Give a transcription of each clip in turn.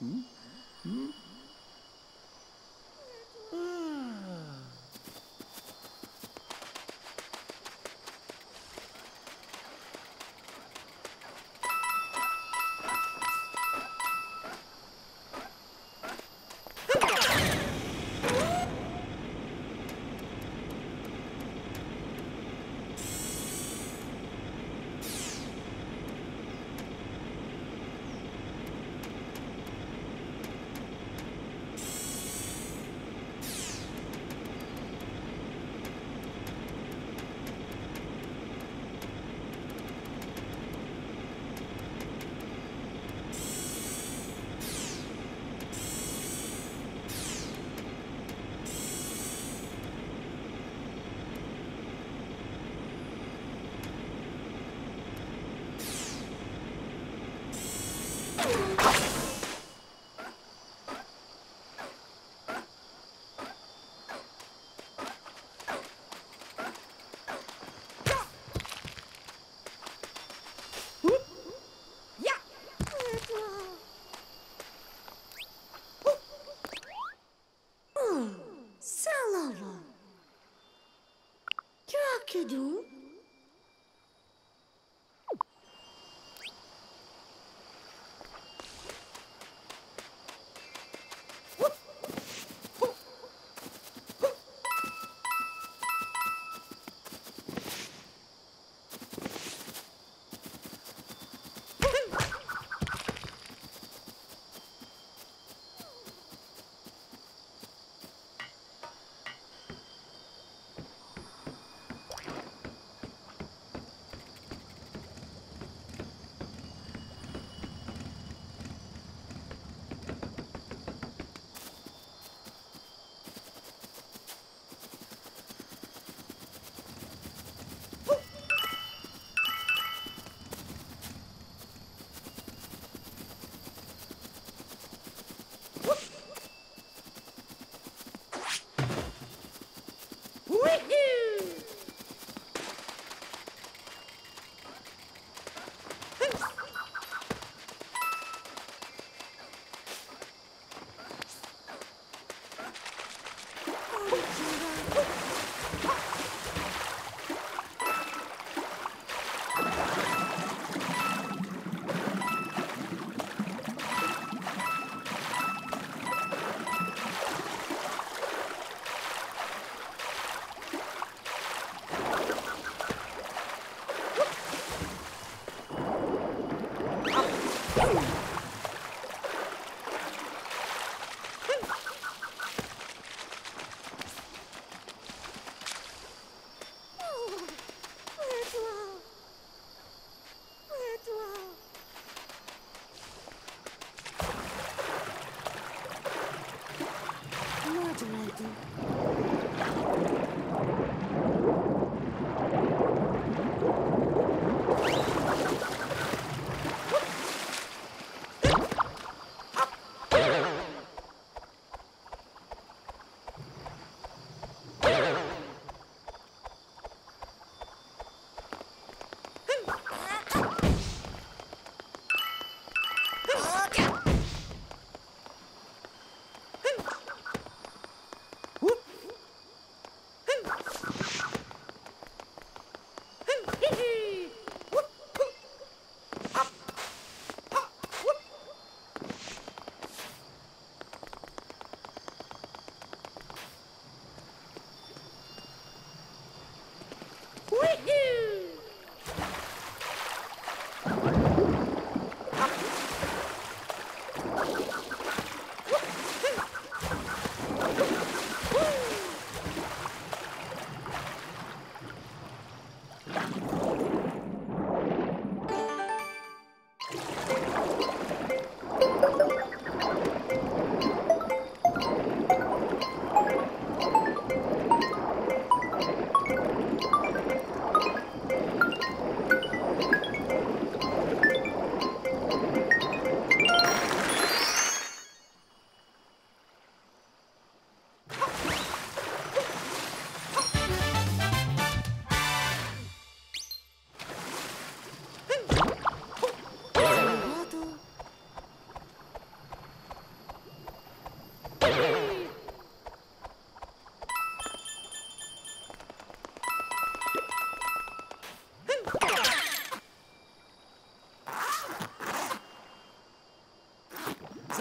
Salava. Que d'où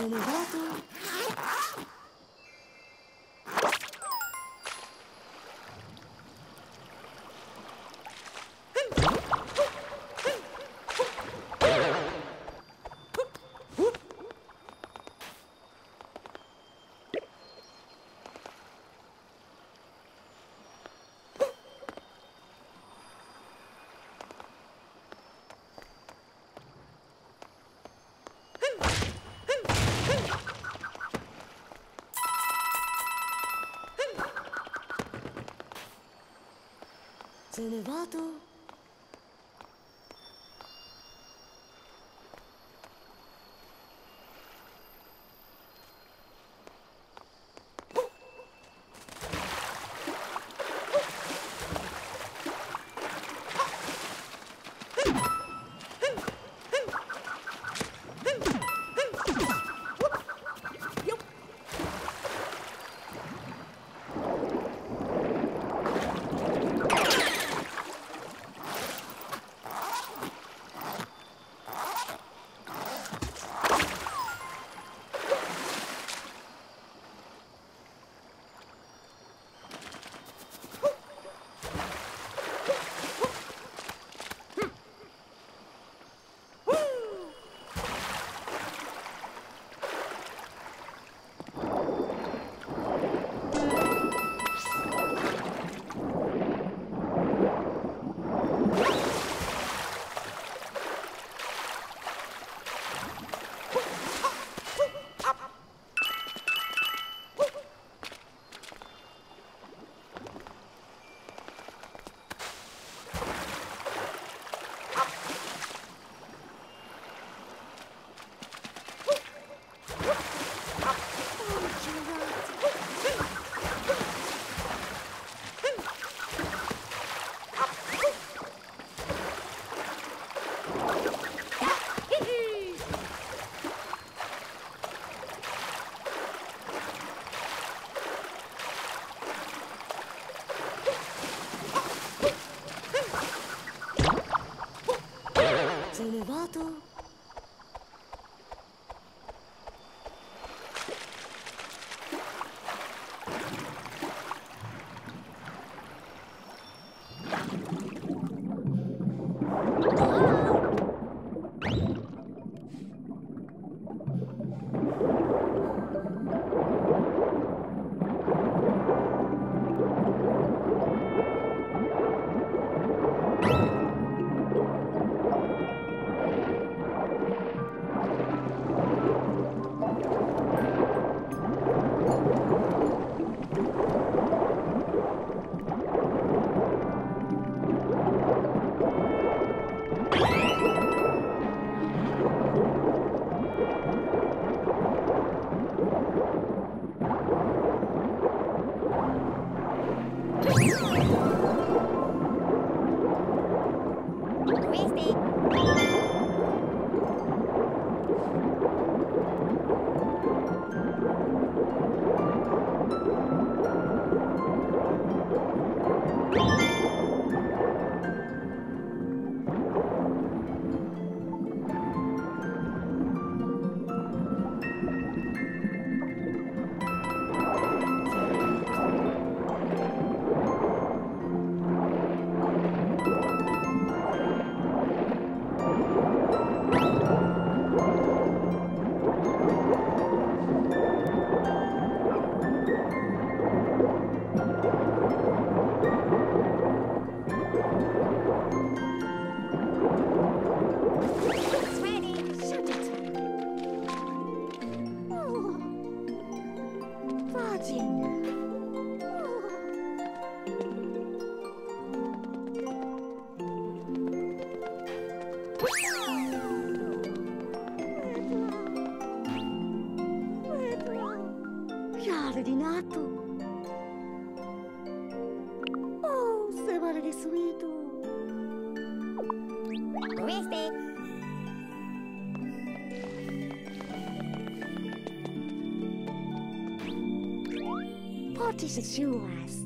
do? Să ne vadă. What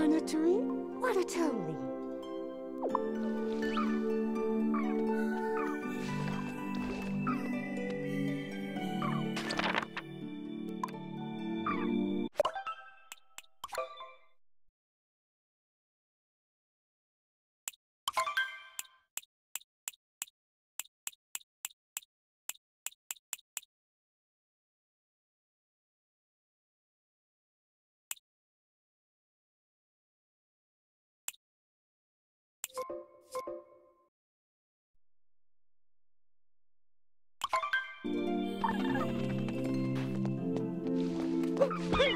Vanatui, Watatoli. Tidua.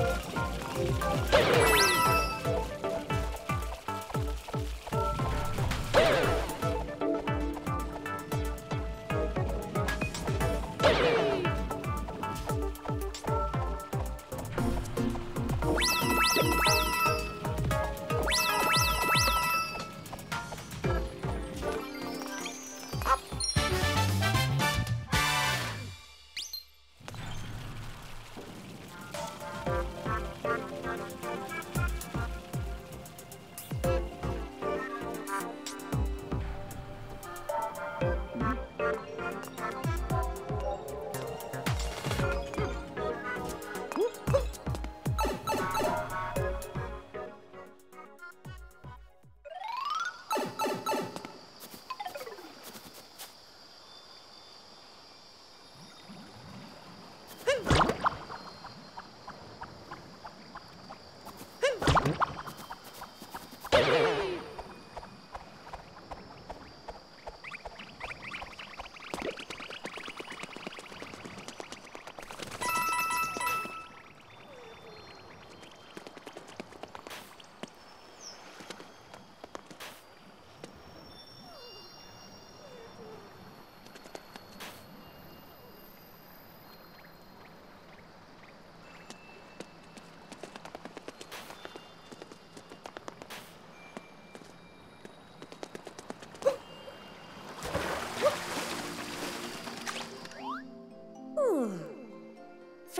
Let's go.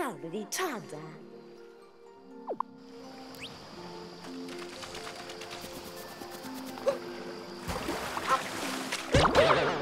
Tabidi Tada. Granny!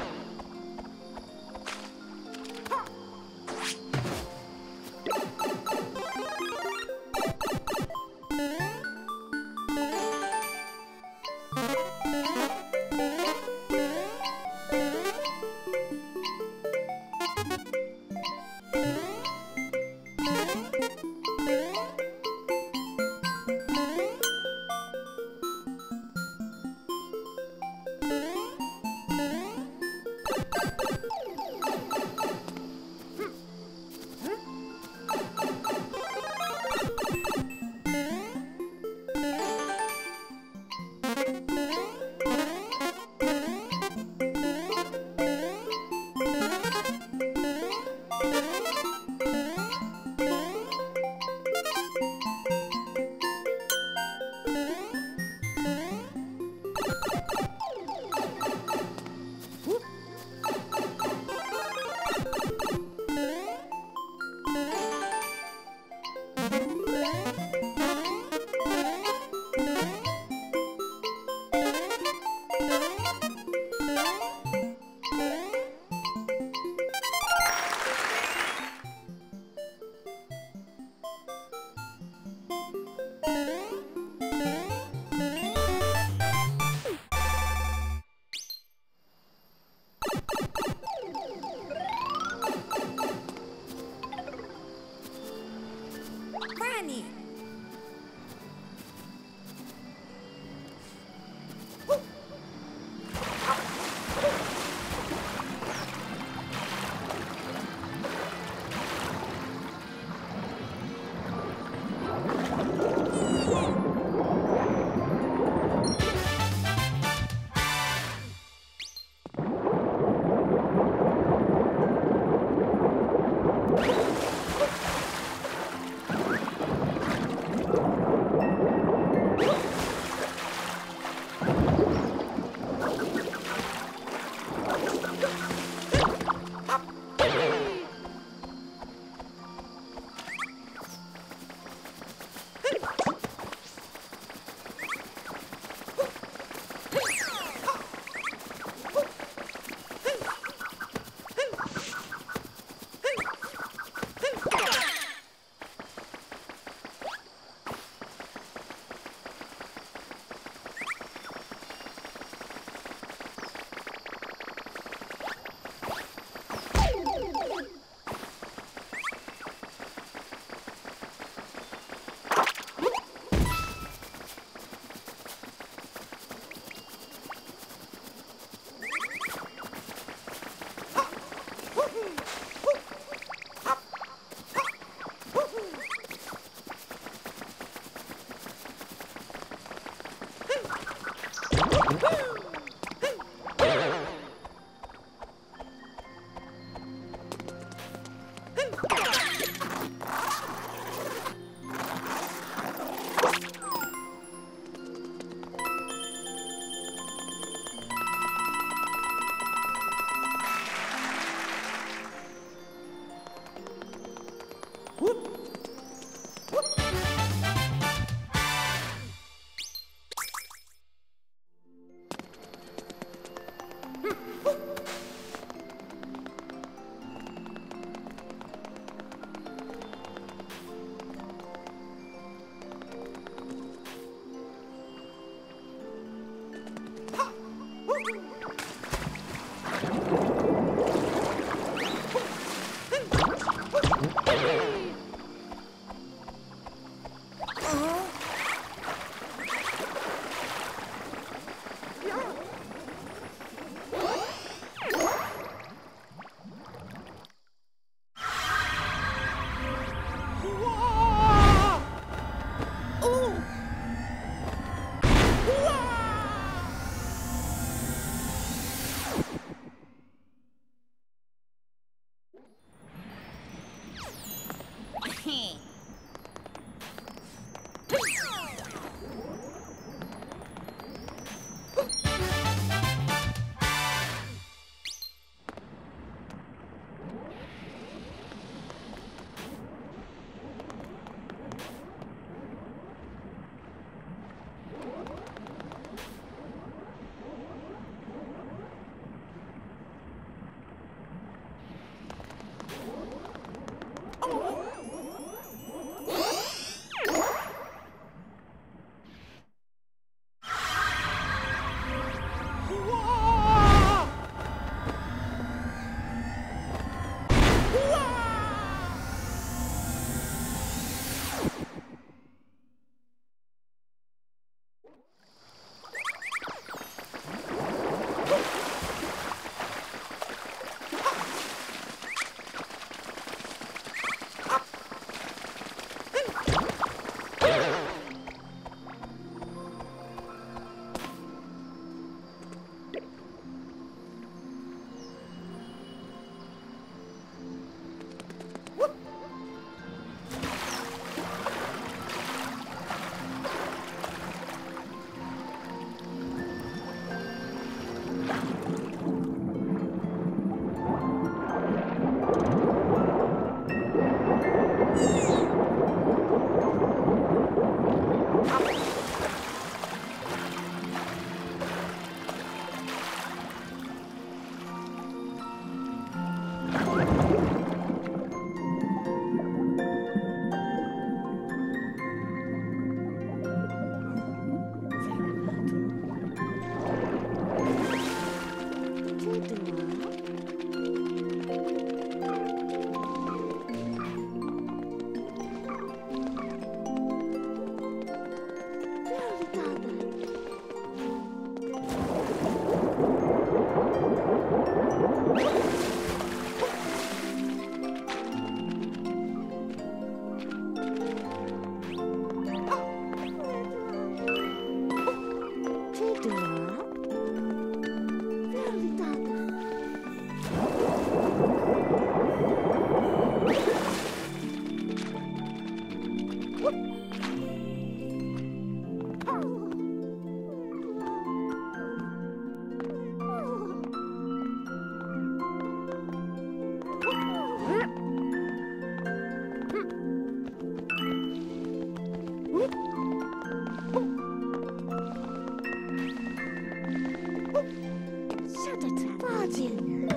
见人。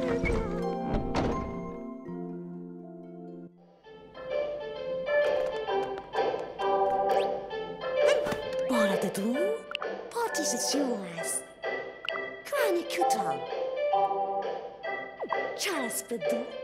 Bora de tu, poti se ciuas. Crani chiutam. Cialas pe du.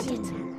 进来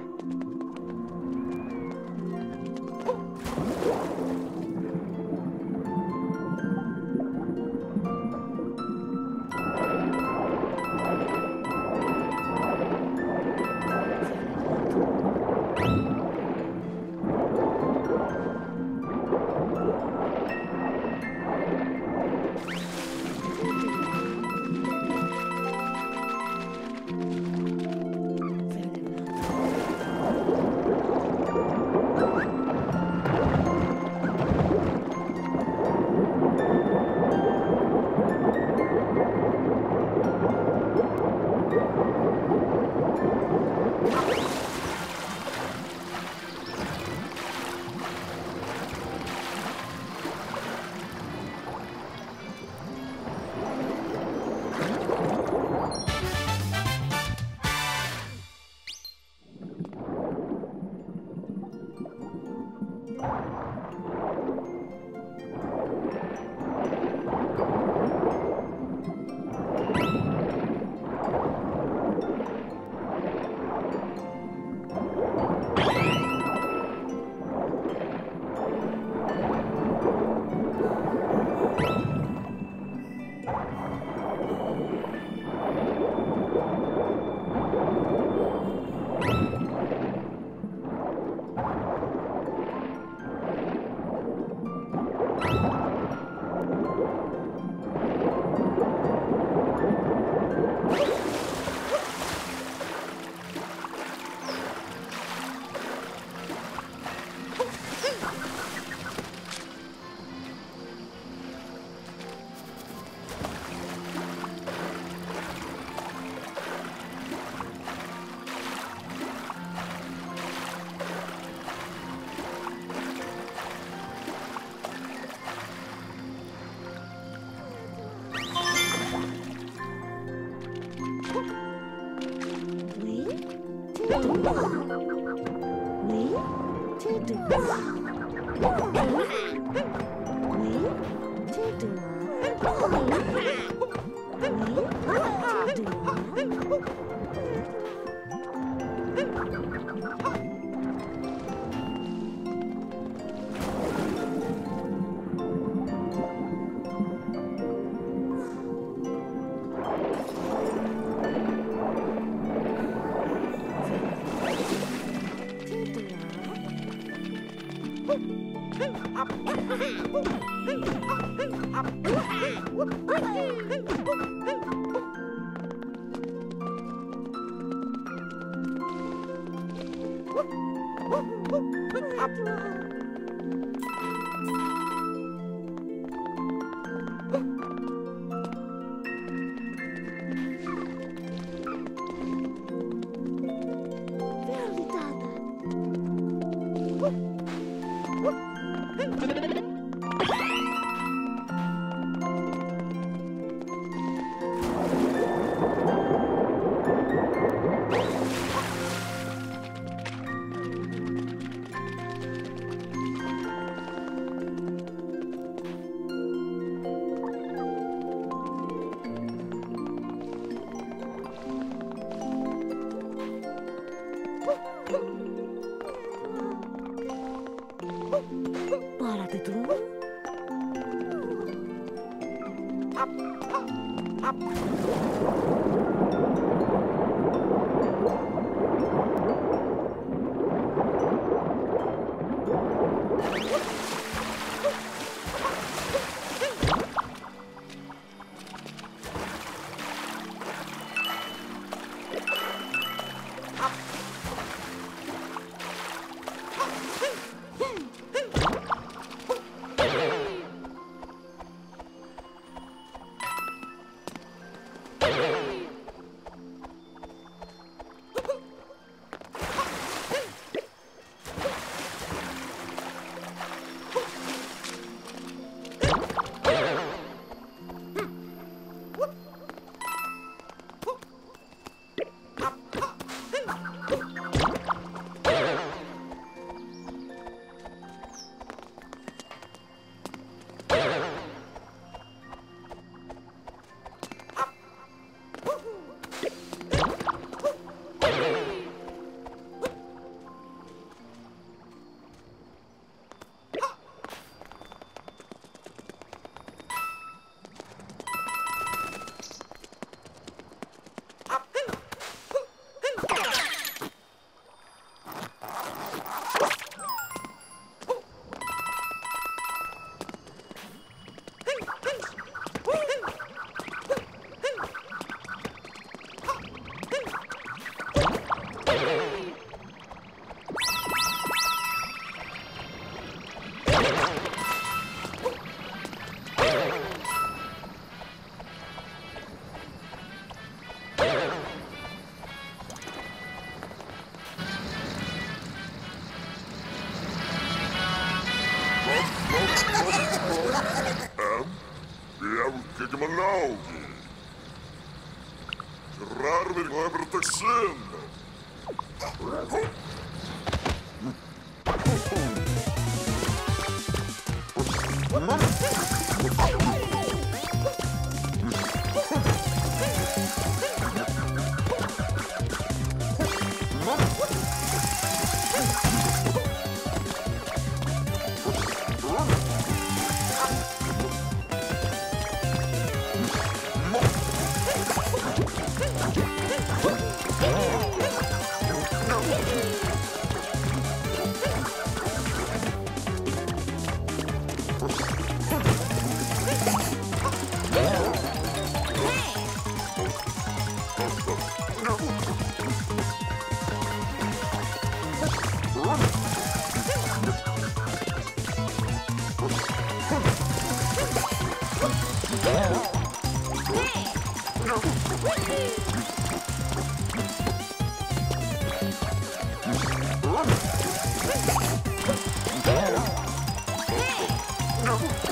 Hey,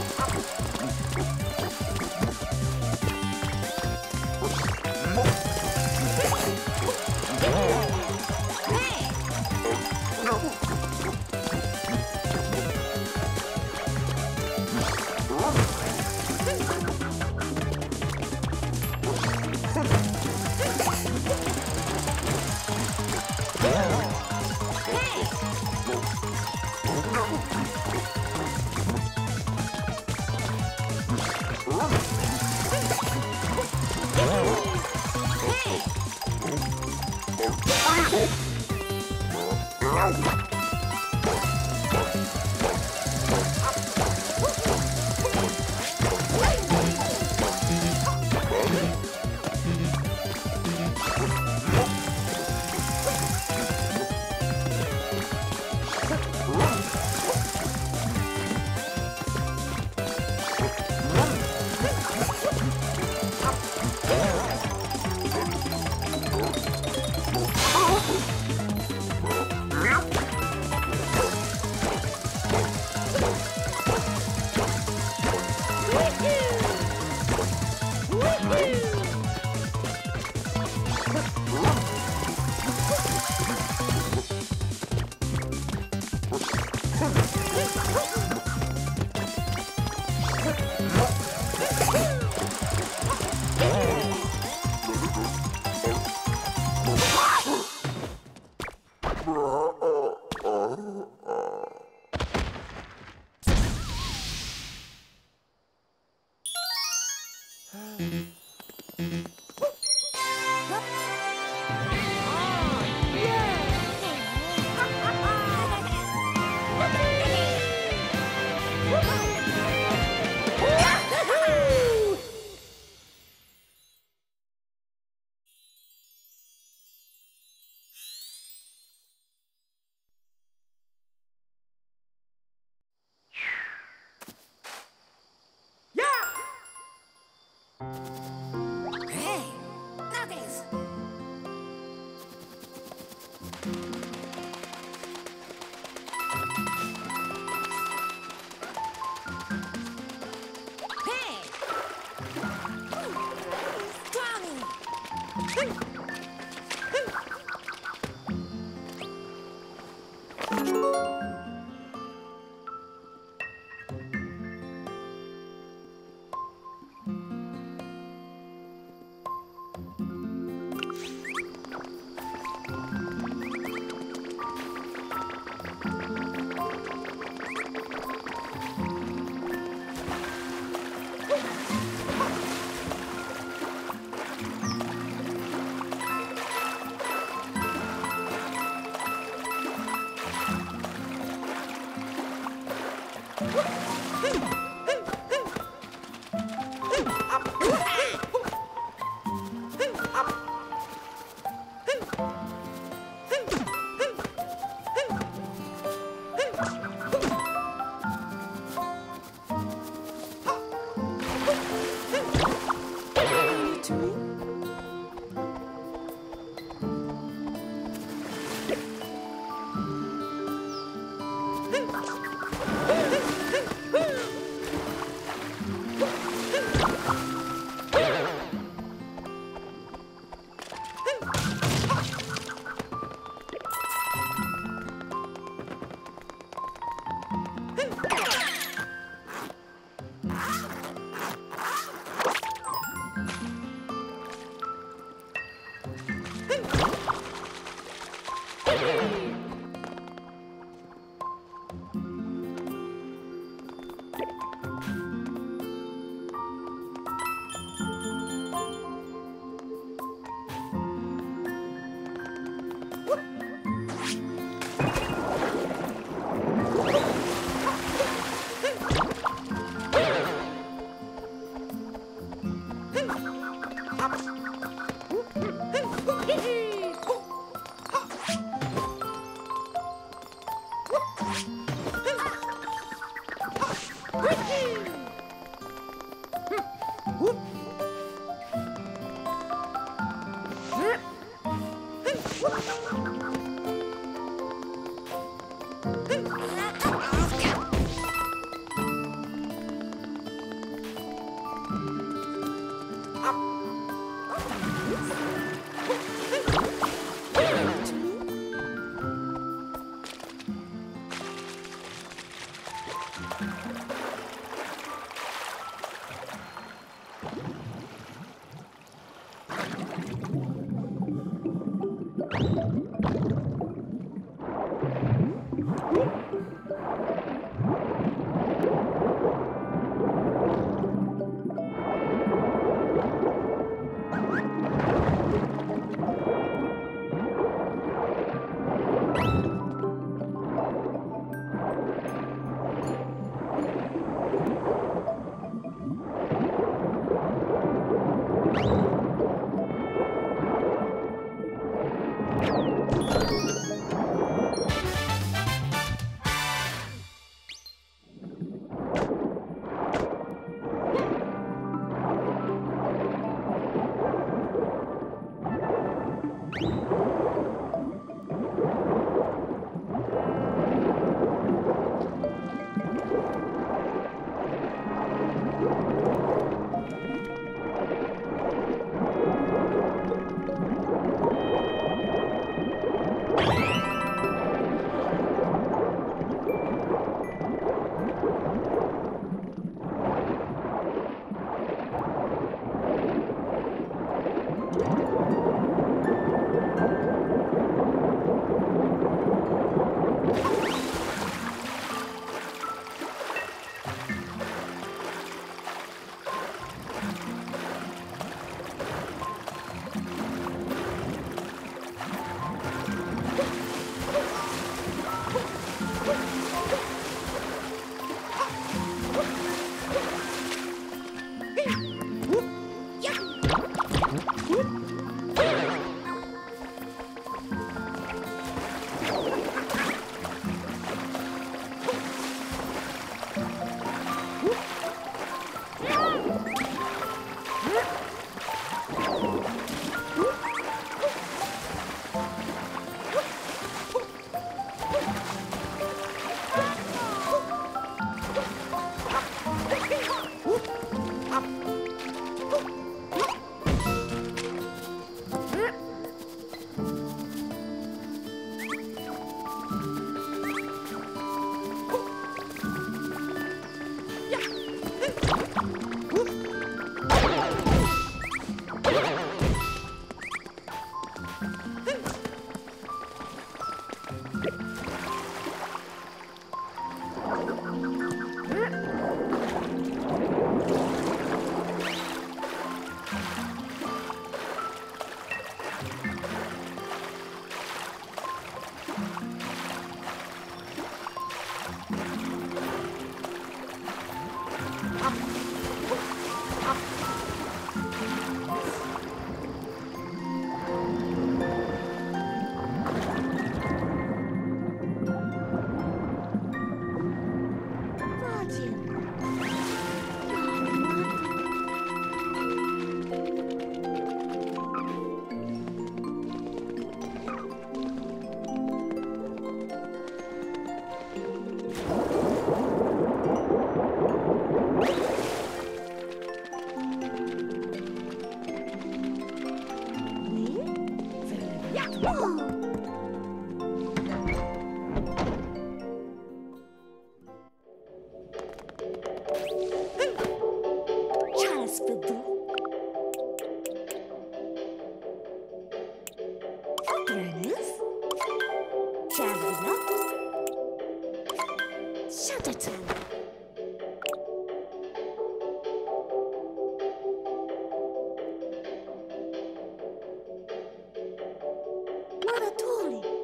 他的肚里。